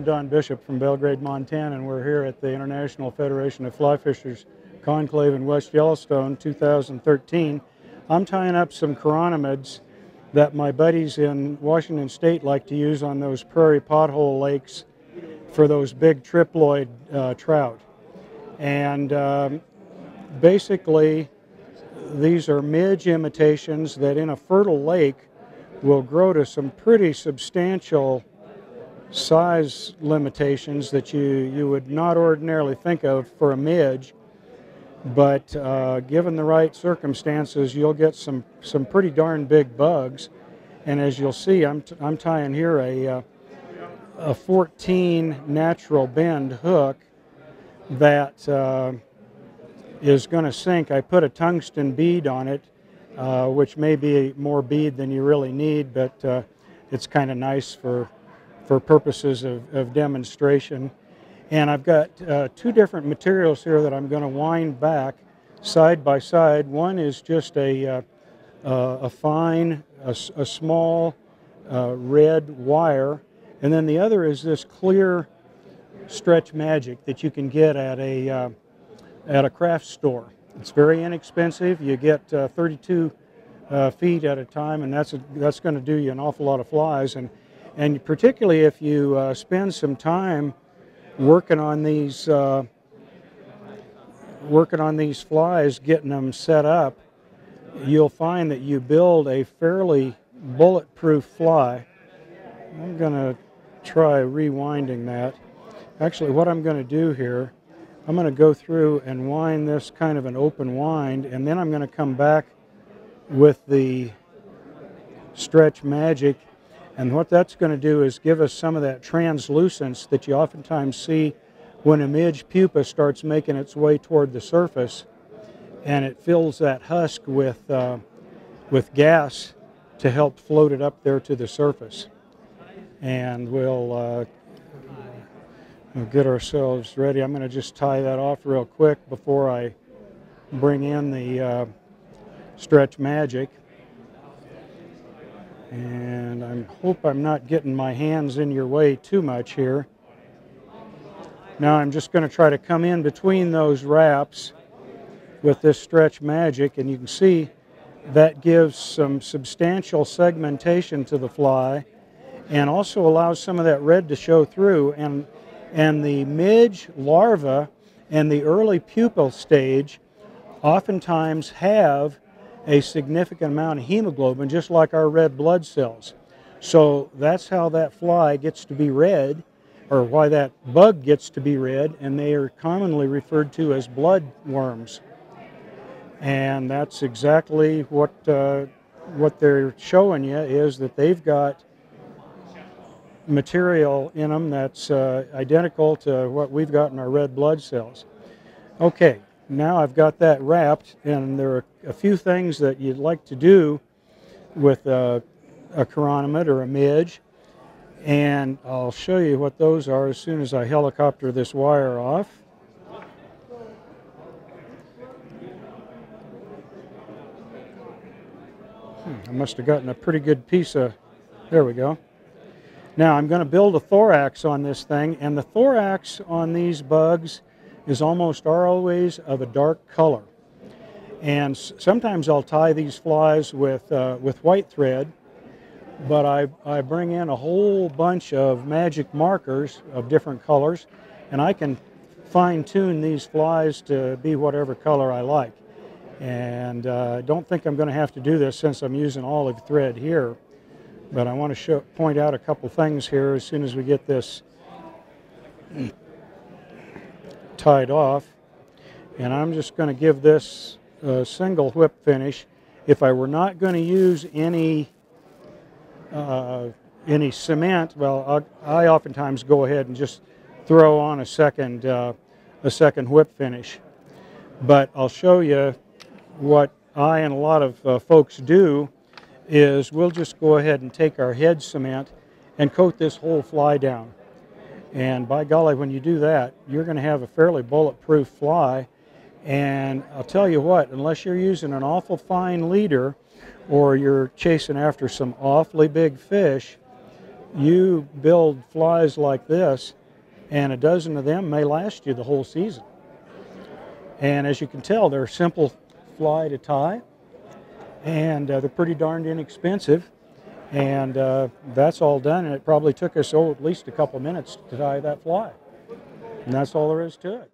I'm Don Bishop from Belgrade, Montana, and we're here at the International Federation of Fly Fishers Conclave in West Yellowstone 2013. I'm tying up some chironomids that my buddies in Washington State like to use on those prairie pothole lakes for those big triploid uh, trout. And um, basically, these are midge imitations that in a fertile lake will grow to some pretty substantial size limitations that you, you would not ordinarily think of for a midge. But uh, given the right circumstances, you'll get some, some pretty darn big bugs. And as you'll see, I'm, t- I'm tying here a, uh, a 14 natural bend hook that uh, is going to sink. I put a tungsten bead on it, uh, which may be more bead than you really need, but uh, it's kind of nice for for purposes of, of demonstration. And I've got uh, two different materials here that I'm going to wind back side by side. One is just a, uh, uh, a fine, a, a small uh, red wire, and then the other is this clear stretch magic that you can get at a, uh, at a craft store. It's very inexpensive. You get uh, 32 feet at a time, and that's, that's going to do you an awful lot of flies. And and particularly if you uh, spend some time working on these uh, working on these flies, getting them set up, you'll find that you build a fairly bulletproof fly. I'm going to try rewinding that. Actually, what I'm going to do here, I'm going to go through and wind this kind of an open wind, and then I'm going to come back with the stretch magic and what that's going to do is give us some of that translucence that you oftentimes see when a midge pupa starts making its way toward the surface and it fills that husk with, uh, with gas to help float it up there to the surface. And we'll, uh, we'll get ourselves ready. I'm going to just tie that off real quick before I bring in the uh, stretch magic. And I hope I'm not getting my hands in your way too much here. Now I'm just going to try to come in between those wraps with this stretch magic and you can see that gives some substantial segmentation to the fly and also allows some of that red to show through and and the midge larva and the early pupal stage oftentimes have a significant amount of hemoglobin, just like our red blood cells. So that's how that fly gets to be red, or why that bug gets to be red, and they are commonly referred to as blood worms. And that's exactly what uh, what they're showing you is that they've got material in them that's uh, identical to what we've got in our red blood cells. Okay, now I've got that wrapped, and there are a few things that you'd like to do with a, a chironomid or a midge, and I'll show you what those are as soon as I helicopter this wire off. Hmm, I must have gotten a pretty good piece of, there we go. Now I'm going to build a thorax on this thing, and the thorax on these bugs is almost always of a dark color. And sometimes I'll tie these flies with, uh, with white thread, but I, I bring in a whole bunch of magic markers of different colors, and I can fine tune these flies to be whatever color I like. And uh, I don't think I'm going to have to do this since I'm using olive thread here, but I want to show, point out a couple things here as soon as we get this tied off. And I'm just going to give this a single whip finish. If I were not going to use any uh, any cement, well, I, I, oftentimes go ahead and just throw on a second uh, a second whip finish. But I'll show you what I and a lot of uh, folks do is we'll just go ahead and take our head cement and coat this whole fly down. And by golly, when you do that, you're going to have a fairly bulletproof fly. And I'll tell you what, unless you're using an awful fine leader or you're chasing after some awfully big fish, you build flies like this, and a dozen of them may last you the whole season. And as you can tell, they're a simple fly to tie, and uh, they're pretty darned inexpensive. And uh, that's all done, and it probably took us oh, at least a couple minutes to tie that fly. And that's all there is to it.